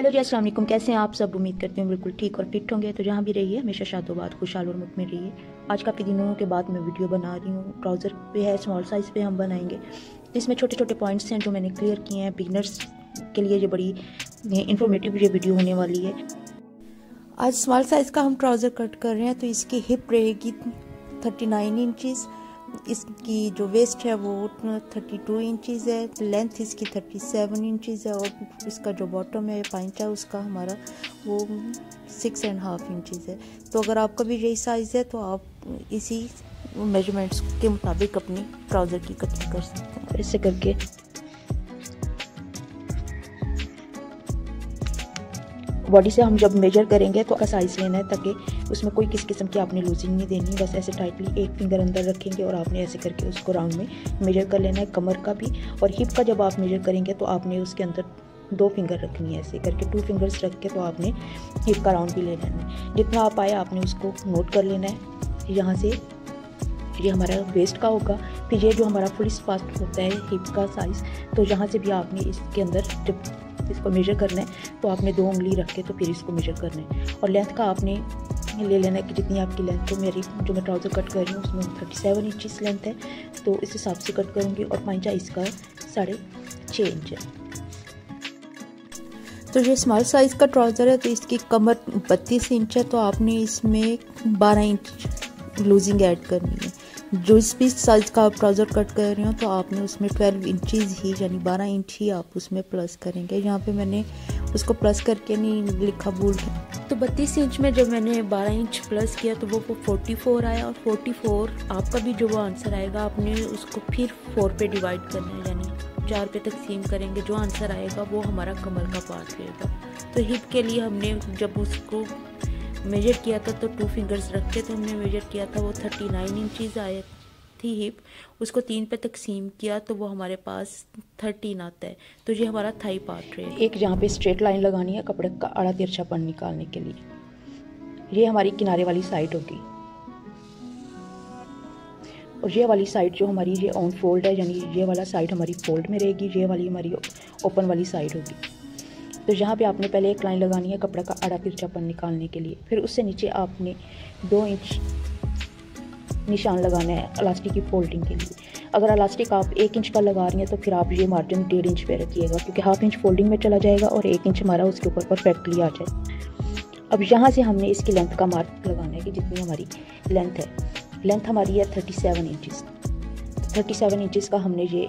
Hello जी, अस्सलाम वालेकुम। कैसे हैं आप सब? उम्मीद करते हैं बिल्कुल ठीक और फिट होंगे। तो जहाँ भी रहिए, हमेशा शादोबाद, खुशहाल और मुतमिन रहिए। आज काफ़ी दिनों के बाद मैं वीडियो बना रही हूँ। ट्राउज़र पे है, स्मॉल साइज़ पे हम बनाएँगे। इसमें छोटे छोटे पॉइंट्स हैं जो मैंने क्लियर किए हैं। बिगनर्स के लिए ये बड़ी इन्फॉर्मेटिव ये वीडियो होने वाली है। आज स्मॉल साइज़ का हम ट्राउज़र कट कर रहे हैं तो इसकी हिप रहेगी थर्टी नाइन इंचज़ इसकी जो वेस्ट है वो थर्टी टू इंचज़ है लेंथ इसकी थर्टी सेवन इंचज़ है और इसका जो बॉटम है पाइंट है, उसका हमारा वो सिक्स एंड हाफ़ इंचज़ है। तो अगर आपका भी यही साइज़ है तो आप इसी मेजरमेंट्स के मुताबिक अपनी ट्राउज़र की कटिंग कर सकते हैं। ऐसे करके बॉडी से हम जब मेजर करेंगे तो साइज़ लेना है ताकि उसमें कोई किस किस्म की आपने लूजिंग नहीं देनी, बस ऐसे टाइटली एक फिंगर अंदर रखेंगे और आपने ऐसे करके उसको राउंड में मेजर कर लेना है, कमर का भी और हिप का जब आप मेजर करेंगे तो आपने उसके अंदर दो फिंगर रखनी है ऐसे करके टू फिंगर्स रख के तो आपने हिप का राउंड भी ले लेना है। जितना आप आए, आपने उसको नोट कर लेना है। यहाँ से ये हमारा वेस्ट का होगा, फिर ये जो हमारा फुल स्पास्ट होता है हिप का साइज़ तो यहाँ से भी आपने इसके अंदर इसको मेजर करना है तो आपने दो उंगली रख के तो फिर इसको मेजर करना है। और लेंथ का आपने ले लेना है कि जितनी आपकी लेंथ तो मेरी, जो मैं ट्राउज़र कट कर रही हूँ, उसमें थर्टी सेवन इंचज़ लेंथ है। तो इस हिसाब से कट करूँगी और पाइंचा इसका साढ़े छः इंच है तो ये स्मॉल साइज़ का ट्राउज़र है तो इसकी कमर बत्तीस इंच है तो आपने इसमें बारह इंच लूजिंग ऐड करनी है। जो इस भी साइज़ का आप ट्राउज़र कट कर रहे हो तो आपने उसमें ट्वेल्व इंचज़ ही, यानी बारह इंच ही आप उसमें प्लस करेंगे। यहाँ पे मैंने उसको प्लस करके नहीं लिखा, भूल के तो बत्तीस इंच में जब मैंने बारह इंच प्लस किया तो वो फोर्टी फोर आया, और फोर्टी फोर आपका भी जो वो आंसर आएगा, आपने उसको फिर फोर पे डिवाइड करना है, यानी चार पे तकसीम करेंगे, जो आंसर आएगा, वो हमारा कमर का पार्ट रहेगा। तो हिप के लिए हमने जब उसको मेजर किया था तो टू फिंगर्स रख के तो हमने मेजर किया था, वो थर्टी नाइन इंचज़ आए थी हिप उसको तीन पे तकसीम किया तो वो हमारे पास थर्टीन आता है। तो ये हमारा थाई पार्ट है। एक जहाँ पे स्ट्रेट लाइन लगानी है, कपड़े का आड़ा तिरछापन निकालने के लिए। ये हमारी किनारे वाली साइड होगी। और ये वाली साइड जो हमारी, ये ऑन फोल्ड है, यानी ये वाला साइड हमारी फोल्ड में रहेगी, ये वाली हमारी ओपन वाली साइड होगी। तो यहाँ पे आपने पहले एक लाइन लगानी है कपड़ा का आड़ा तिरछापन निकालने के लिए। फिर उससे नीचे आपने दो इंच निशान लगाना है अलास्टिक की फोल्डिंग के लिए। अगर अलास्टिक आप एक इंच का लगा रही हैं तो फिर आप ये मार्जिन डेढ़ इंच पे रखिएगा, क्योंकि हाफ़ इंच फोल्डिंग में चला जाएगा और एक इंच हमारा उसके ऊपर परफेक्टली आ जाए। अब यहाँ से हमने इसकी लेंथ का मार्क लगाना है कि जितनी हमारी लेंथ है। लेंथ हमारी है thirty seven inches thirty seven inches का हमने ये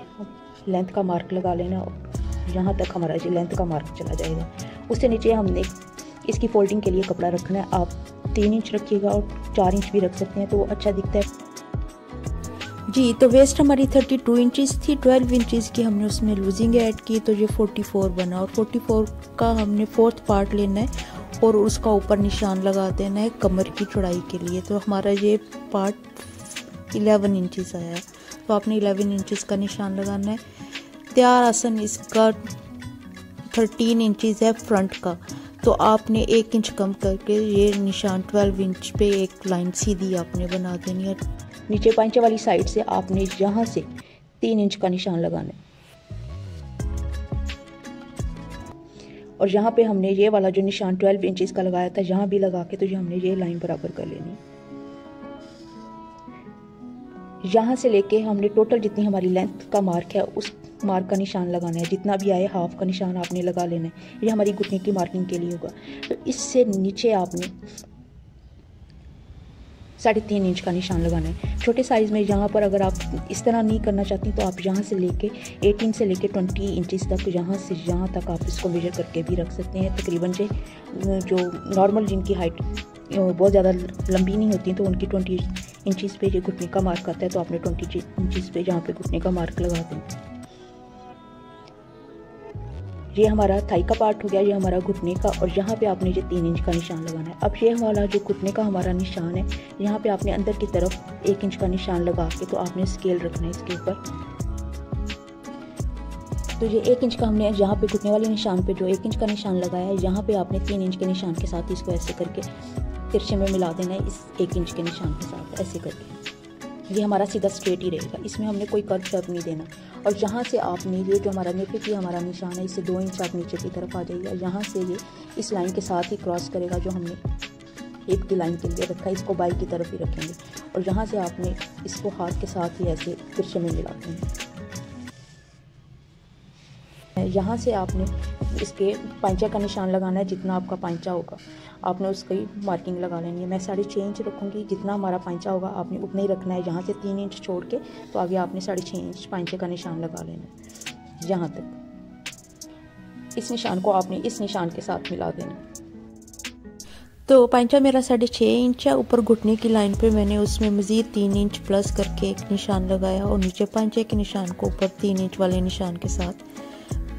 लेंथ का मार्क लगा लेना। यहाँ तक हमारा लेंथ का मार्क चला जाएगा। उससे नीचे हमने इसकी फोल्डिंग के लिए कपड़ा रखना है। आप तीन इंच रखिएगा और चार इंच भी रख सकते हैं तो वो अच्छा दिखता है। जी तो वेस्ट हमारी थर्टी टू इंचज़ थी ट्वेल्व इंचज़ की हमने उसमें लूजिंग ऐड की तो ये फोर्टी फोर बना और फोर्टी फोर का हमने फोर्थ पार्ट लेना है और उसका ऊपर निशान लगा देना है कमर की चौड़ाई के लिए। तो हमारा ये पार्ट इलेवन इंचज़ आया। तो आपने इलेवन इंचज़ का निशान लगाना है। तैयार आसन इसका थर्टीन इंचज़ है फ्रंट का। तो आपने एक इंच कम करके ये निशान ट्वेल्व इंच पे एक लाइन सीधी आपने बना देनी है। नीचे पांचे वाली साइड से आपने यहाँ से तीन इंच का निशान लगाना है। और यहाँ पे हमने ये वाला जो निशान ट्वेल्व इंचज़ का लगाया था यहाँ भी लगा के तो ये हमने ये लाइन बराबर कर लेनी। यहाँ से लेके हमने टोटल जितनी हमारी लेंथ का मार्क है, उस मार्क का निशान लगाना है, जितना भी आए हाफ़ का निशान आपने लगा लेना है। ये हमारी घुटने की मार्किंग के लिए होगा। तो इससे नीचे आपने साढ़े तीन इंच का निशान लगाना है। छोटे साइज़ में यहाँ पर अगर आप इस तरह नहीं करना चाहती तो आप यहाँ से लेके 18 से लेके 20 इंचज़ तक यहाँ से यहाँ तक आप इसको मेजर करके भी रख सकते हैं। तकरीबन से जो नॉर्मल जिनकी हाइट बहुत ज़्यादा लंबी नहीं होती तो उनकी 20 इंचज़ पे ये घुटने का मार्क आता है तो आपने 20 इंचज़ पे जहाँ पे घुटने का मार्क लगा दें ये हमारा थाई का पार्ट हो गया, ये हमारा घुटने का और यहाँ पे आपने ये तीन इंच का निशान लगाना है। अब ये हमारा जो घुटने का हमारा निशान है, यहाँ पे आपने अंदर की तरफ़ एक इंच का निशान लगा के तो आपने स्केल रखना है इसके ऊपर। तो ये एक इंच का हमने यहाँ पे घुटने वाले निशान पे जो एक इंच का निशान लगाया है, यहाँ पे आपने तीन इंच के निशान के साथ इसको ऐसे करके तिरछे में मिला देना है, इस एक इंच के निशान के साथ ऐसे करके। ये हमारा सीधा स्ट्रेट ही रहेगा। इसमें हमने कोई कर्व शर्व नहीं देना। और जहाँ से आपने ये जो हमारा नेफे की हमारा निशान है इससे दो इंच आप नीचे की तरफ़ आ जाइएगा यहाँ से ये इस लाइन के साथ ही क्रॉस करेगा जो हमने एक की लाइन के लिए रखा है। इसको बाई की तरफ़ ही रखेंगे। और यहाँ से आपने इसको हाथ के साथ ही ऐसे तिरछे में मिलाते हैं। यहाँ से आपने इसके पांचा का निशान लगाना है जितना आपका पांचा होगा। आपने उसकी मार्किंग लगा लेनी है। मैं साढ़े छः इंच रखूँगी। जितना हमारा पांचा होगा, आपने उतना ही रखना है। यहाँ से तीन इंच छोड़ के तो आगे आपने साढ़े छः इंच पांचे का निशान लगा लेना है। यहाँ तक। इस निशान को आपने इस निशान के साथ मिला देना तो पांचा मेरा साढ़े छः इंच है। ऊपर घुटने की लाइन पे मैंने उसमें मज़ीद तीन इंच प्लस करके एक निशान लगाया और नीचे पांचे के निशान को ऊपर तीन इंच वाले निशान के साथ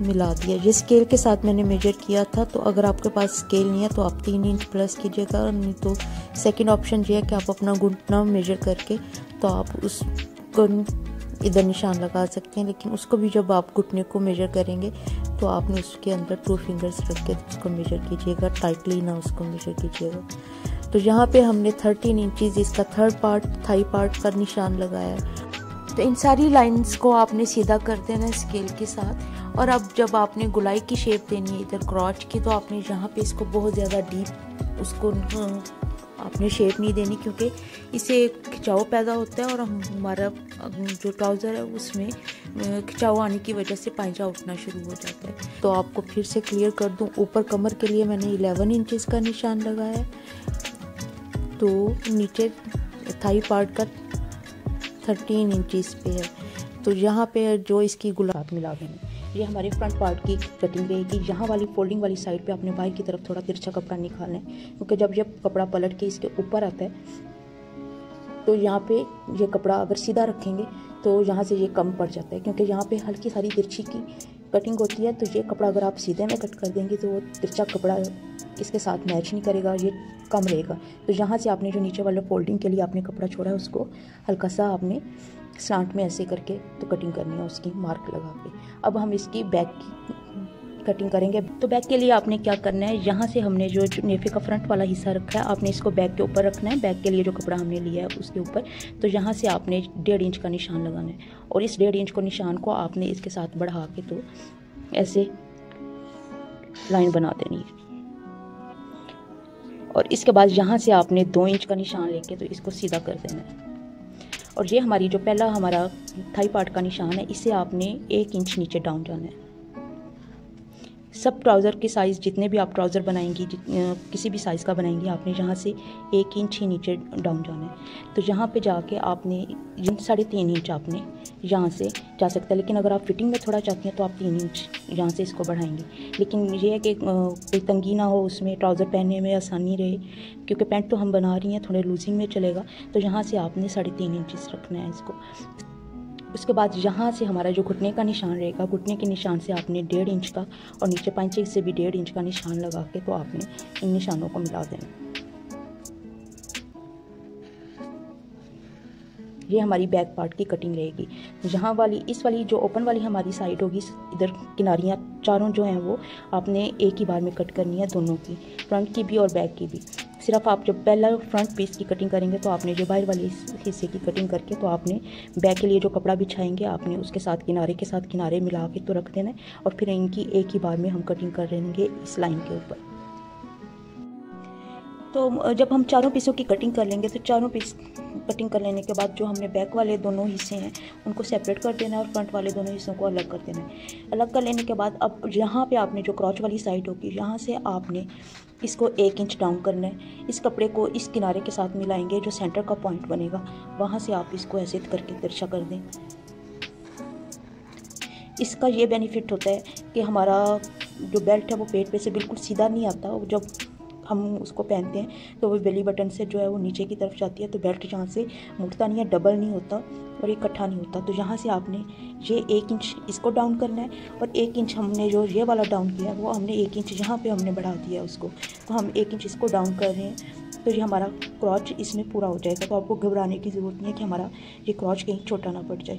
मिला दिया। ये स्केल के साथ मैंने मेजर किया था तो अगर आपके पास स्केल नहीं है तो आप तीन इंच प्लस कीजिएगा नहीं तो सेकंड ऑप्शन ये है कि आप अपना घुटना मेजर करके तो आप उसको इधर निशान लगा सकते हैं, लेकिन उसको भी जब आप घुटने को मेजर करेंगे तो आपने उसके अंदर टू फिंगर्स रख के उसको मेजर कीजिएगा टाइटली ना उसको मेजर कीजिएगा। तो यहाँ पे हमने थर्टीन इंचज़ इसका थर्ड पार्ट थाई पार्ट का निशान लगाया। तो इन सारी लाइंस को आपने सीधा कर देना स्केल के साथ। और अब जब आपने गुलाई की शेप देनी है इधर क्रॉच की तो आपने यहाँ पे इसको बहुत ज़्यादा डीप उसको आपने शेप नहीं देनी क्योंकि इससे खिंचाव पैदा होता है और हमारा जो ट्राउज़र है उसमें खिंचाव आने की वजह से पाइजा उठना शुरू हो जाता है। तो आपको फिर से क्लियर कर दूँ, ऊपर कमर के लिए मैंने 11 इंचेस का निशान लगाया है। तो नीचे थाई पार्ट का थर्टीन इंचज़ पे है। तो यहाँ पे जो इसकी गुलाब मिला देना ये हमारे फ्रंट पार्ट की कटिंग रहेगी यहाँ वाली फोल्डिंग वाली साइड पे अपने बाई की तरफ़ थोड़ा तिरछा कपड़ा निकालना है क्योंकि जब जब कपड़ा पलट के इसके ऊपर आता है तो यहाँ पे ये कपड़ा अगर सीधा रखेंगे तो यहाँ से ये कम पड़ जाता है। क्योंकि यहाँ पे हल्की सारी तिरछी की कटिंग होती है तो ये कपड़ा अगर आप सीधे में कट कर देंगे तो वो तिरछा कपड़ा इसके साथ मैच नहीं करेगा, ये कम रहेगा। तो यहाँ से आपने जो नीचे वाले फोल्डिंग के लिए आपने कपड़ा छोड़ा है, उसको हल्का सा आपने स्लांट में ऐसे करके तो कटिंग करनी है, उसकी मार्क लगा के। अब हम इसकी बैक की कटिंग करेंगे। तो बैक के लिए आपने क्या करना है? यहाँ से हमने जो नेफे का फ्रंट वाला हिस्सा रखा है, आपने इसको बैक के ऊपर रखना है। बैक के लिए जो कपड़ा हमने लिया है, उसके ऊपर। तो यहाँ से आपने डेढ़ इंच का निशान लगाना है। और इस डेढ़ इंच को निशान को आपने इसके साथ बढ़ा के तो ऐसे लाइन बना देनी है। और इसके बाद यहाँ से आपने दो इंच का निशान लेके तो इसको सीधा कर देना है। और ये हमारी जो पहला हमारा थाई पार्ट का निशान है, इसे आपने एक इंच नीचे डाउन जाना है। सब ट्राउज़र के साइज़ जितने भी आप ट्राउज़र बनाएँगी किसी भी साइज़ का बनाएँगी, आपने यहाँ से एक इंच ही नीचे डाउन जाना है। तो यहाँ पे जाके आपने साढ़े तीन इंच आपने यहाँ से जा सकता है। लेकिन अगर आप फिटिंग में थोड़ा चाहती हैं तो आप तीन इंच यहाँ से इसको बढ़ाएँगे। लेकिन ये है कि कोई तंगी ना हो उसमें ट्राउज़र पहनने में आसानी रहे, क्योंकि पैंट तो हम बना रही हैं, थोड़े लूजिंग में चलेगा। तो यहाँ से आपने साढ़े तीन इंच रखना है इसको। उसके बाद यहाँ से हमारा जो घुटने का निशान रहेगा, घुटने के निशान से आपने डेढ़ इंच का और नीचे पाँच इंच से भी डेढ़ इंच का निशान लगा के तो आपने इन निशानों को मिला देना। ये हमारी बैक पार्ट की कटिंग रहेगी। यहाँ वाली, इस वाली जो ओपन वाली हमारी साइड होगी, इधर किनारियाँ चारों जो हैं वो आपने एक ही बार में कट करनी है दोनों की, फ्रंट की भी और बैक की भी। सिर्फ़ आप जब पहला फ्रंट पीस की कटिंग करेंगे तो आपने जो बाहर वाले हिस्से की कटिंग करके तो आपने बैक के लिए जो कपड़ा बिछाएँगे, आपने उसके साथ किनारे के साथ किनारे मिला के तो रख देना है और फिर इनकी एक ही बार में हम कटिंग कर लेंगे इस लाइन के ऊपर। तो जब हम चारों पीसों की कटिंग कर लेंगे तो चारों पीस कटिंग कर लेने के बाद जो हमने बैक वाले दोनों हिस्से हैं, उनको सेपरेट कर देना है और फ्रंट वाले दोनों हिस्सों को अलग कर देना है। अलग कर लेने के बाद अब यहाँ पे आपने जो क्रॉच वाली साइड होगी, यहाँ से आपने इसको एक इंच डाउन करना है। इस कपड़े को इस किनारे के साथ मिलाएँगे, जो सेंटर का पॉइंट बनेगा। वहाँ से आप इसको ऐसे करके तिरछा कर दें। इसका ये बेनिफिट होता है कि हमारा जो बेल्ट है, वो पेट पे से बिल्कुल सीधा नहीं आता। जब हम उसको पहनते हैं तो वो बेली बटन से जो है वो नीचे की तरफ़ जाती है तो बेल्ट यहाँ से मुड़ता नहीं है डबल नहीं होता और इकट्ठा नहीं होता। तो यहाँ से आपने ये एक इंच इसको डाउन करना है और एक इंच हमने जो ये वाला डाउन किया वो हमने एक इंच यहाँ पे हमने बढ़ा दिया है उसको। तो हम एक इंच इसको डाउन कर रहे हैं तो ये हमारा क्रॉच इसमें पूरा हो जाएगा। तो आपको घबराने की ज़रूरत नहीं है कि हमारा ये क्रॉच कहीं छोटा ना पड़ जाए।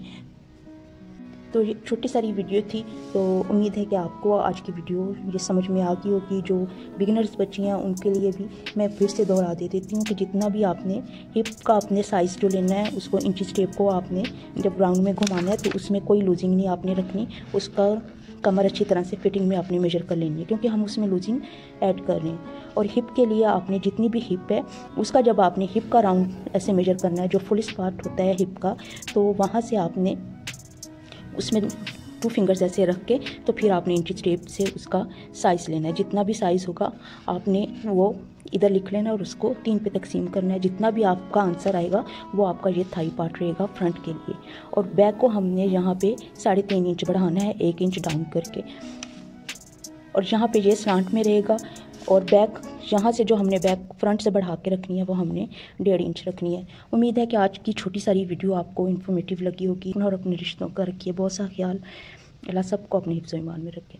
तो ये छोटी सारी वीडियो थी तो उम्मीद है कि आपको आज की वीडियो ये समझ में आ गई होगी, जो बिगिनर्स बच्ची हैं, उनके लिए भी मैं फिर से दोहरा दे देती हूँ कि जितना भी आपने हिप का अपने साइज़ जो लेना है, उसको इंची स्टेप को आपने जब राउंड में घुमाना है तो उसमें कोई लूजिंग नहीं आपने रखनी। उसका कमर अच्छी तरह से फिटिंग में आपने मेजर कर लेनी है, क्योंकि हम उसमें लूजिंग ऐड कर रहे हैं। और हिप के लिए आपने जितनी भी हिप है, उसका जब आपने हिप का राउंड ऐसे मेजर करना है, जो फुल स्पार्ट होता है हिप का तो वहाँ से आपने उसमें टू फिंगर्स ऐसे रख के तो फिर आपने इंची टेप से उसका साइज़ लेना है। जितना भी साइज़ होगा, आपने वो इधर लिख लेना और उसको तीन पे तकसीम करना है। जितना भी आपका आंसर आएगा, वो आपका ये थाई पार्ट रहेगा फ्रंट के लिए। और बैक को हमने यहाँ पे साढ़े तीन इंच बढ़ाना है, एक इंच डाउन करके। और यहाँ पे ये स्लांट में रहेगा और बैक यहाँ से जो हमने बैक फ्रंट से बढ़ा के रखनी है, वो हमने डेढ़ इंच रखनी है। उम्मीद है कि आज की छोटी सारी वीडियो आपको इन्फॉर्मेटिव लगी होगी। और अपने रिश्तों का रखिए। बहुत सा ख्याल। अल्लाह सबको अपने हिफ्ज़ ईमान में रखें।